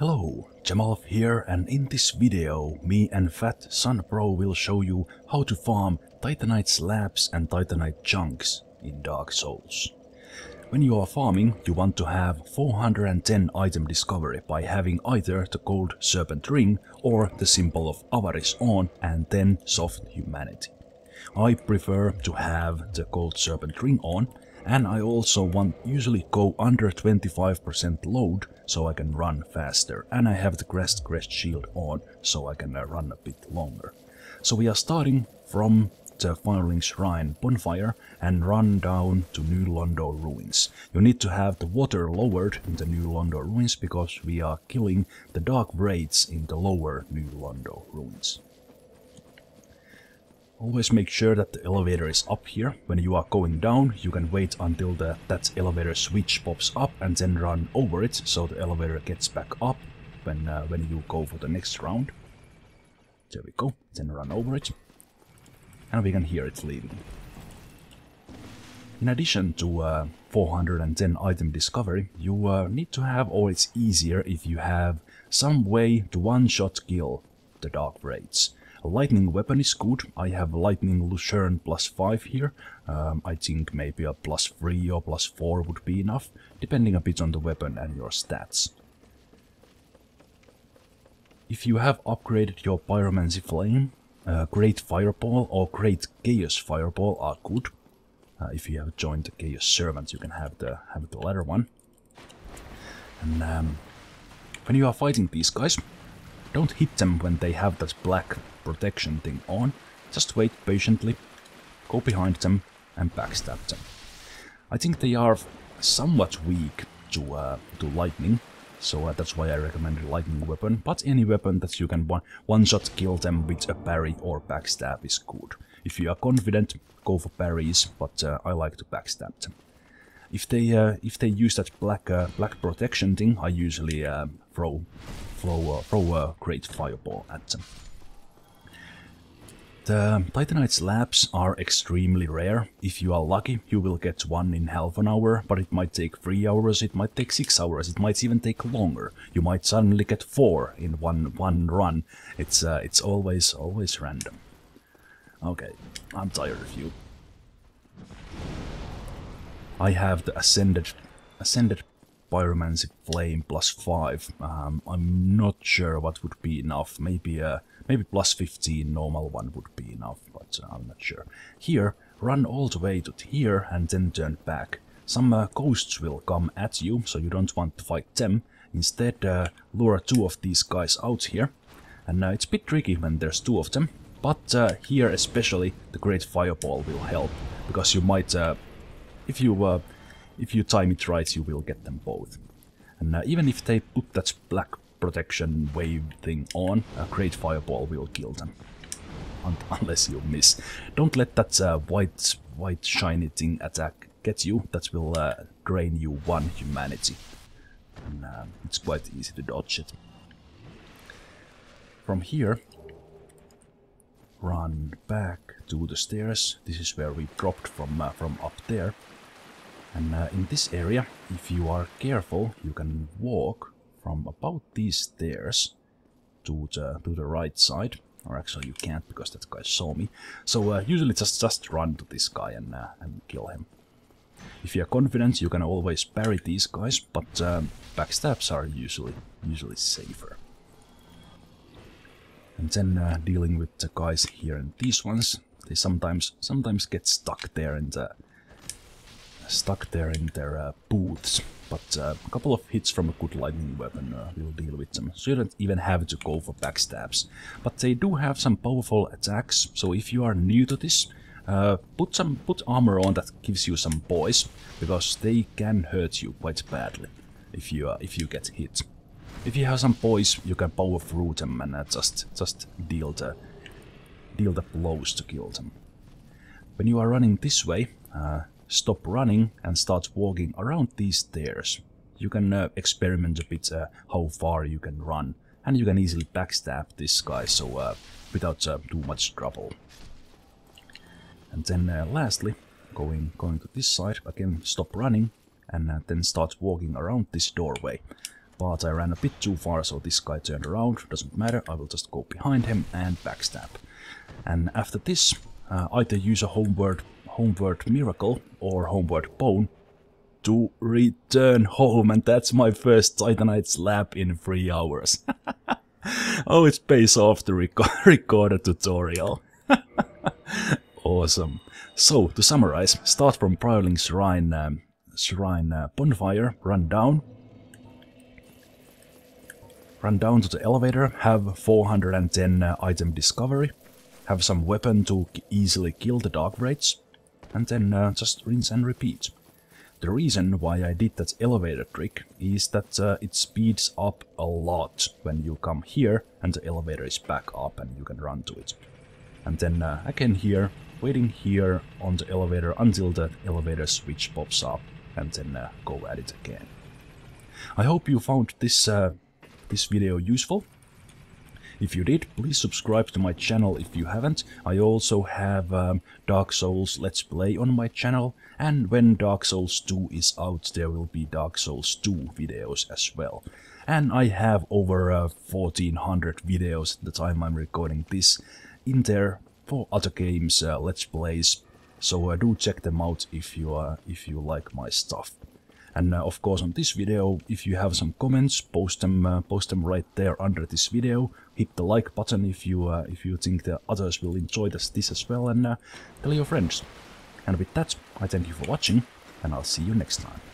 Hello, Zemalf here and in this video me and Fat Sun Pro will show you how to farm Titanite slabs and Titanite chunks in Dark Souls. When you are farming you want to have 410 item discovery by having either the gold serpent ring or the symbol of avarice on and then soft humanity. I prefer to have the gold serpent ring on and I also want usually go under 25% load so I can run faster and I have the crest crest shield on so I can uh, run a bit longer. So we are starting from the Firelink Shrine bonfire and run down to New Londo ruins. You need to have the water lowered in the New Londo ruins because we are killing the dark wraiths in the lower New Londo ruins. Always make sure that the elevator is up here. When you are going down, you can wait until the, that elevator switch pops up and then run over it so the elevator gets back up when, uh, when you go for the next round. There we go, then run over it. And we can hear it leaving. In addition to uh, 410 item discovery, you uh, need to have, or it's easier if you have some way to one-shot kill the Dark Wraiths. Lightning weapon is good. I have lightning Lucerne plus 5 here. Um, I think maybe a plus 3 or plus 4 would be enough, depending a bit on the weapon and your stats. If you have upgraded your Pyromancy Flame, uh, Great Fireball or Great Chaos Fireball are good. Uh, if you have joined the Chaos Servant, you can have the have the latter one. And um, when you are fighting these guys, don't hit them when they have that black protection thing on. Just wait patiently, go behind them and backstab them. I think they are somewhat weak to, uh, to lightning, so uh, that's why I recommend a lightning weapon, but any weapon that you can one-shot kill them with a parry or backstab is good. If you are confident, go for parries, but uh, I like to backstab them. If they uh, if they use that black uh, black protection thing, I usually uh, throw throw uh, throw a great fireball at them. The Titanite slabs are extremely rare. If you are lucky, you will get one in half an hour, but it might take 3 hours, it might take 6 hours, it might even take longer. You might suddenly get 4 in one one run. It's uh, it's always always random. Okay, I'm tired of you. I have the Ascended Ascended Pyromancy Flame plus 5. Um, I'm not sure what would be enough. Maybe uh, maybe plus 15 normal one would be enough, but uh, I'm not sure. Here, run all the way to here and then turn back. Some uh, ghosts will come at you, so you don't want to fight them. Instead, uh, lure two of these guys out here. And uh, it's a bit tricky when there's two of them, but uh, here especially the Great Fireball will help, because you might, if you if you time it right, you will get them both. And uh, even if they put that black protection wave thing on, a great fireball will kill them. Un unless you miss. Don't let that uh, white, white shiny thing attack get you. That will uh, drain you one humanity. And uh, it's quite easy to dodge it. From here, run back to the stairs. This is where we dropped from, uh, from up there. And uh, in this area, if you are careful, you can walk from about these stairs to the, to the right side. Or actually you can't because that guy saw me. So uh, usually just, just run to this guy and, uh, and kill him. If you are confident, you can always parry these guys, but um, backstabs are usually usually safer. And then uh, dealing with the guys here and these ones, they sometimes sometimes get stuck there and uh, stuck there in their uh, booths, but uh, a couple of hits from a good lightning weapon uh, will deal with them, so you don't even have to go for backstabs. But they do have some powerful attacks, so if you are new to this, uh, put some put armor on that gives you some poise, because they can hurt you quite badly if you uh, if you get hit. If you have some poise, you can power through them and uh, just just deal the deal the blows to kill them. When you are running this way, stop running and start walking around these stairs. You can uh, experiment a bit uh, how far you can run, and you can easily backstab this guy so uh, without uh, too much trouble. And then uh, lastly, going going to this side, again stop running, and uh, then start walking around this doorway. but I ran a bit too far, so this guy turned around. Doesn't matter, I will just go behind him and backstab. And after this, either use a homeward, homeward miracle or homeward bone to return home, and that's my first Titanite slab in three hours. oh, it pays off to record, record a tutorial. awesome. So, to summarize, start from Prowling Shrine, um, Shrine uh, Bonfire, run down, run down to the elevator, have 410 uh, item discovery, have some weapon to easily kill the Dark Wraiths, and then uh, just rinse and repeat. The reason why I did that elevator trick is that uh, it speeds up a lot when you come here and the elevator is back up and you can run to it. And then uh, again here, waiting here on the elevator until the elevator switch pops up and then uh, go at it again. I hope you found this, uh, this video useful. If you did, please subscribe to my channel if you haven't. I also have um, Dark Souls Let's Play on my channel, and when Dark Souls 2 is out, there will be Dark Souls 2 videos as well. And I have over uh, 1400 videos at the time I'm recording this in there for other games, uh, Let's Plays, so uh, do check them out if you, uh, if you like my stuff. And uh, of course on this video, if you have some comments, post them uh, post them right there under this video. Hit the like button if you uh, if you think the others will enjoy this, this as well, and uh, tell your friends. And with that, I thank you for watching, and I'll see you next time.